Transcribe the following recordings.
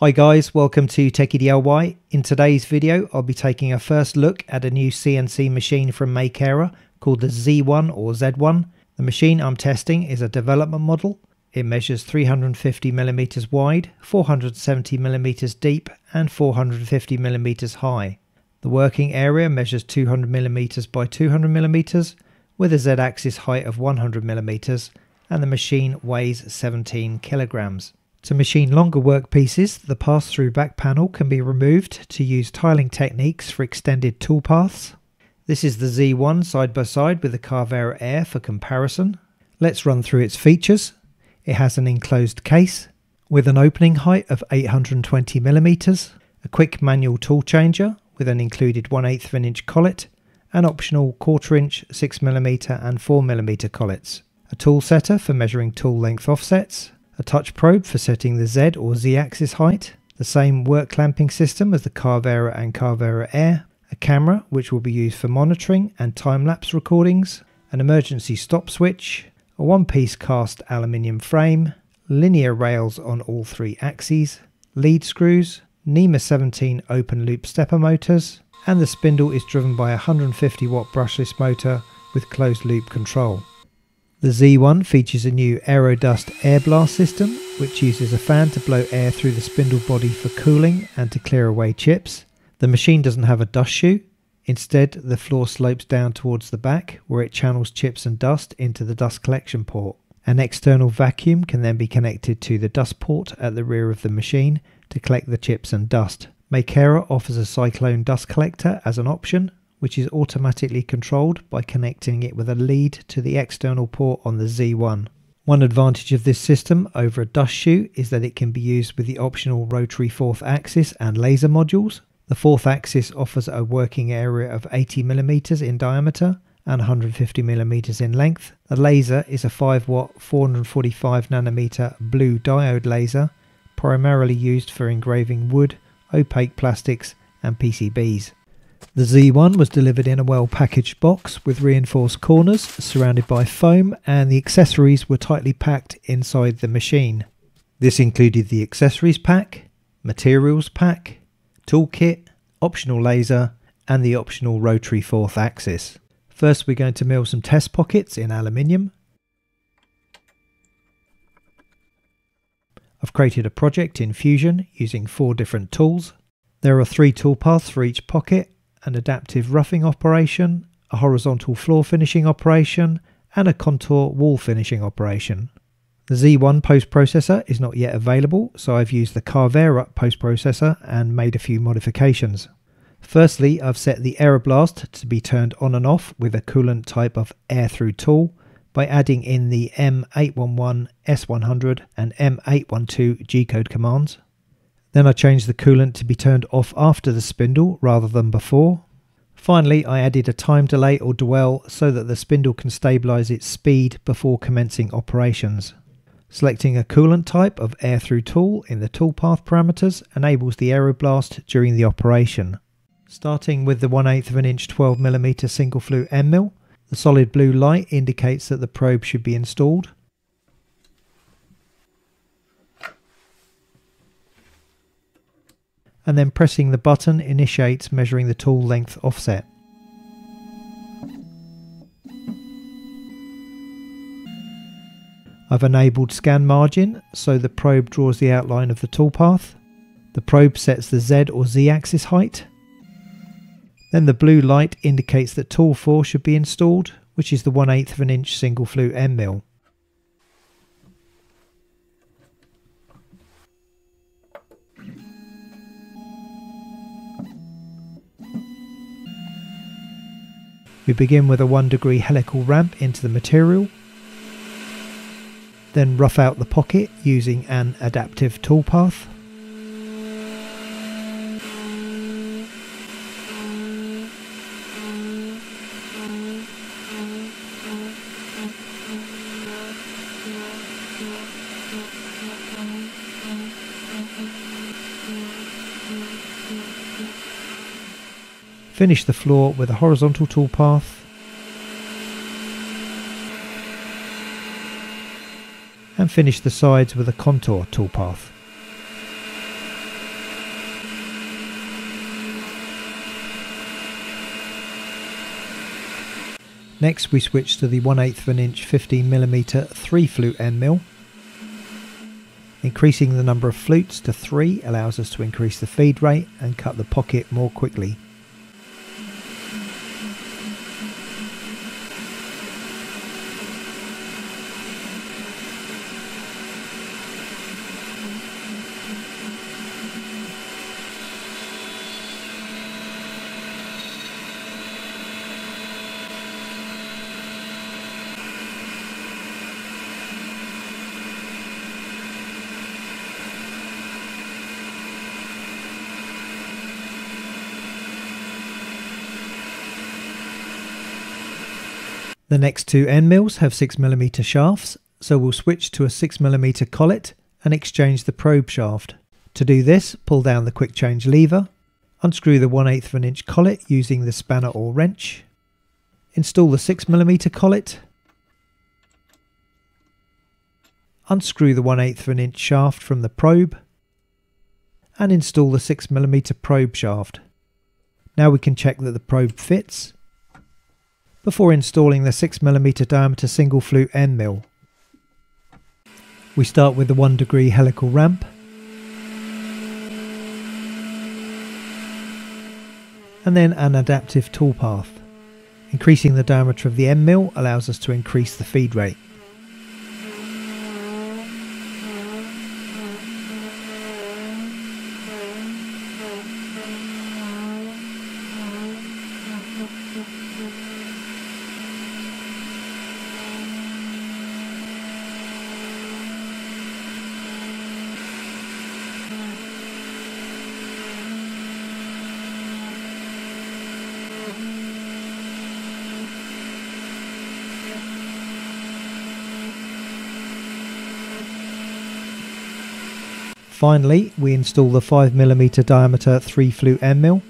Hi guys, welcome to Techy DIY. In today's video, I'll be taking a first look at a new CNC machine from Makera called the Z1 or Z1. The machine I'm testing is a development model. It measures 350mm wide, 470mm deep and 450mm high. The working area measures 200mm by 200mm with a z-axis height of 100mm and the machine weighs 17 kilograms. To machine longer workpieces, the pass-through back panel can be removed to use tiling techniques for extended toolpaths. This is the Z1 side by side with the Carvera Air for comparison. Let's run through its features. It has an enclosed case with an opening height of 820mm, a quick manual tool changer with an included 1 8 of an inch collet, and optional quarter inch, 6mm and 4mm collets, a tool setter for measuring tool length offsets, a touch probe for setting the Z or Z axis height, the same work clamping system as the Carvera and Carvera Air, a camera which will be used for monitoring and time-lapse recordings, an emergency stop switch, a one-piece cast aluminium frame, linear rails on all three axes, lead screws, NEMA 17 open loop stepper motors, and the spindle is driven by a 150 watt brushless motor with closed loop control. The Z1 features a new Aerodust air blast system, which uses a fan to blow air through the spindle body for cooling and to clear away chips. The machine doesn't have a dust chute. Instead, the floor slopes down towards the back, where it channels chips and dust into the dust collection port. An external vacuum can then be connected to the dust port at the rear of the machine to collect the chips and dust. Makera offers a cyclone dust collector as an option, which is automatically controlled by connecting it with a lead to the external port on the Z1. One advantage of this system over a dust chute is that it can be used with the optional rotary fourth axis and laser modules. The fourth axis offers a working area of 80mm in diameter and 150mm in length. The laser is a 5 watt 445 nanometer blue diode laser, primarily used for engraving wood, opaque plastics and PCBs. The Z1 was delivered in a well packaged box with reinforced corners surrounded by foam and the accessories were tightly packed inside the machine. This included the accessories pack, materials pack, toolkit, optional laser and the optional rotary fourth axis. First we're going to mill some test pockets in aluminium. I've created a project in Fusion using four different tools. There are three toolpaths for each pocket an adaptive roughing operation, a horizontal floor finishing operation, and a contour wall finishing operation. The Z1 post processor is not yet available, so I've used the Carvera post processor and made a few modifications. Firstly, I've set the Aeroblast to be turned on and off with a coolant type of air through tool by adding in the M811 S100 and M812 G-code commands. Then I changed the coolant to be turned off after the spindle rather than before. Finally, I added a time delay or dwell so that the spindle can stabilize its speed before commencing operations. Selecting a coolant type of air through tool in the toolpath parameters enables the aeroblast during the operation. Starting with the 1 8 of an inch 12mm single flute end mill, the solid blue light indicates that the probe should be installed. And then pressing the button initiates measuring the tool length offset. I've enabled scan margin so the probe draws the outline of the toolpath. The probe sets the Z or Z axis height. Then the blue light indicates that tool 4 should be installed, which is the 1 8 of an inch single flute end mill. We begin with a 1 degree helical ramp into the material, then rough out the pocket using an adaptive toolpath. Finish the floor with a horizontal toolpath and finish the sides with a contour toolpath. Next we switch to the 1 8 of an inch 15mm 3 flute end mill. Increasing the number of flutes to 3 allows us to increase the feed rate and cut the pocket more quickly. The next two end mills have 6mm shafts, so we'll switch to a 6mm collet and exchange the probe shaft. To do this, pull down the quick change lever, unscrew the 1 8 of an inch collet using the spanner or wrench, install the 6mm collet, unscrew the 1 8 of an inch shaft from the probe, and install the 6mm probe shaft. Now we can check that the probe fits before installing the 6mm diameter single flute end mill. We start with the 1 degree helical ramp. And then an adaptive toolpath. Increasing the diameter of the end mill allows us to increase the feed rate. Finally, we install the 5mm diameter 3 flute end mill.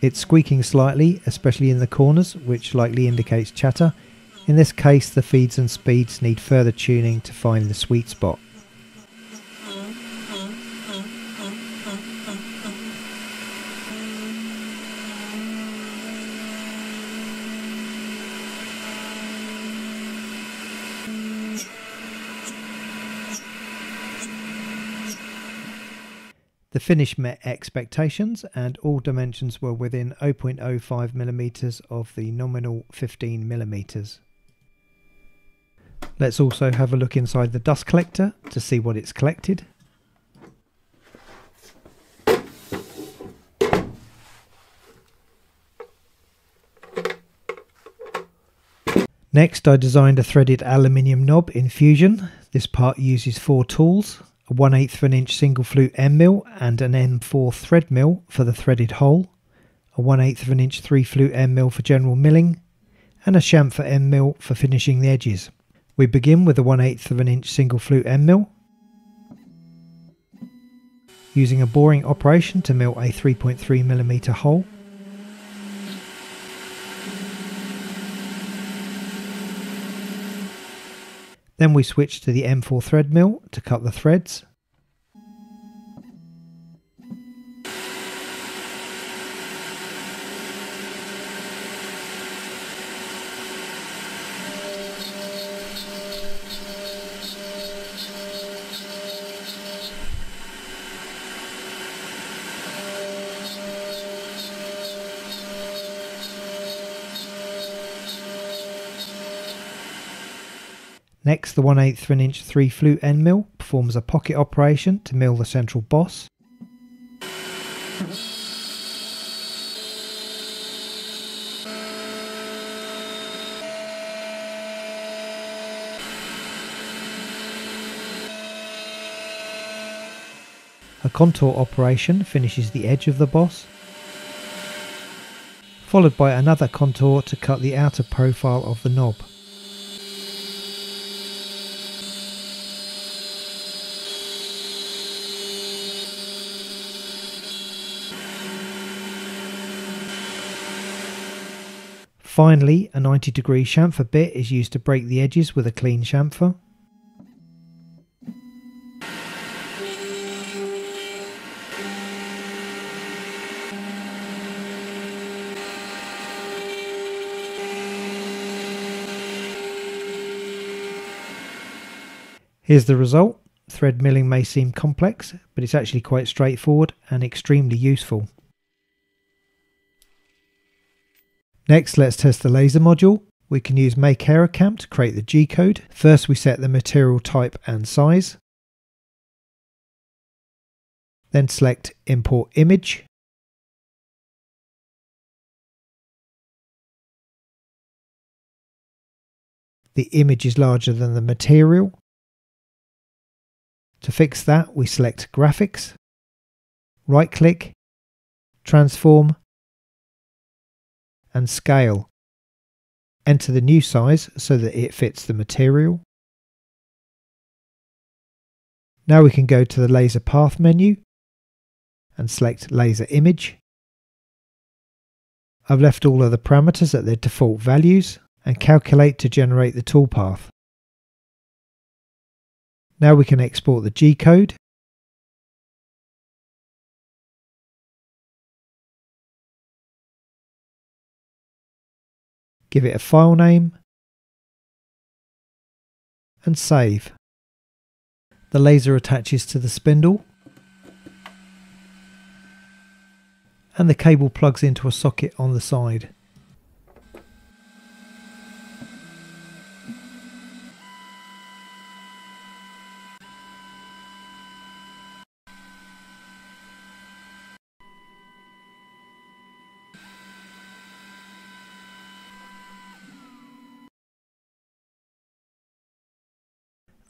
It's squeaking slightly, especially in the corners, which likely indicates chatter. In this case, the feeds and speeds need further tuning to find the sweet spot. Finish met expectations and all dimensions were within 0.05mm of the nominal 15mm. Let's also have a look inside the dust collector to see what it's collected. Next I designed a threaded aluminium knob in Fusion. This part uses four tools a 1 8 of an inch single flute end mill and an M4 thread mill for the threaded hole, a 1 8 of an inch 3 flute end mill for general milling, and a chamfer end mill for finishing the edges. We begin with a 1 8 of an inch single flute end mill, using a boring operation to mill a 3.3mm hole. Then we switch to the M4 thread mill to cut the threads. Next, the 1 8 of an inch 3 flute end mill performs a pocket operation to mill the central boss. A contour operation finishes the edge of the boss, followed by another contour to cut the outer profile of the knob. Finally, a 90 degree chamfer bit is used to break the edges with a clean chamfer. Here's the result. Thread milling may seem complex, but it's actually quite straightforward and extremely useful. Next, let's test the laser module. We can use MakeraCAM to create the G-code. First, we set the material type and size. Then select Import Image. The image is larger than the material. To fix that, we select Graphics, right click, Transform, and Scale. Enter the new size so that it fits the material. Now we can go to the laser path menu and select laser image. I've left all other parameters at their default values and calculate to generate the toolpath. Now we can export the G-code. Give it a file name and save. The laser attaches to the spindle and the cable plugs into a socket on the side.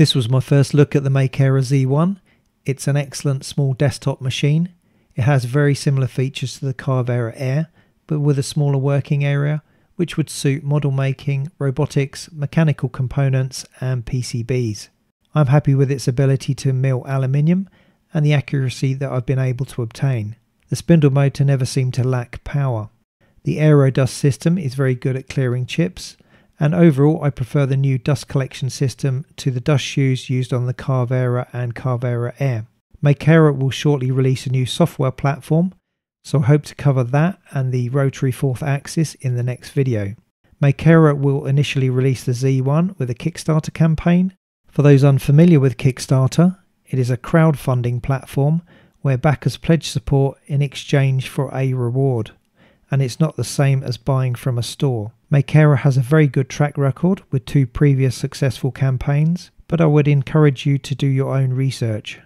This was my first look at the Makera Z1. It's an excellent small desktop machine. It has very similar features to the Carvera Air, but with a smaller working area, which would suit model making, robotics, mechanical components, and PCBs. I'm happy with its ability to mill aluminium and the accuracy that I've been able to obtain. The spindle motor never seemed to lack power. The AeroDust system is very good at clearing chips, and overall I prefer the new dust collection system to the dust shoes used on the Carvera and Carvera Air. Makera will shortly release a new software platform, so I hope to cover that and the rotary fourth axis in the next video. Makera will initially release the Z1 with a Kickstarter campaign. For those unfamiliar with Kickstarter, it is a crowdfunding platform where backers pledge support in exchange for a reward, and it's not the same as buying from a store. Makera has a very good track record with two previous successful campaigns, but I would encourage you to do your own research.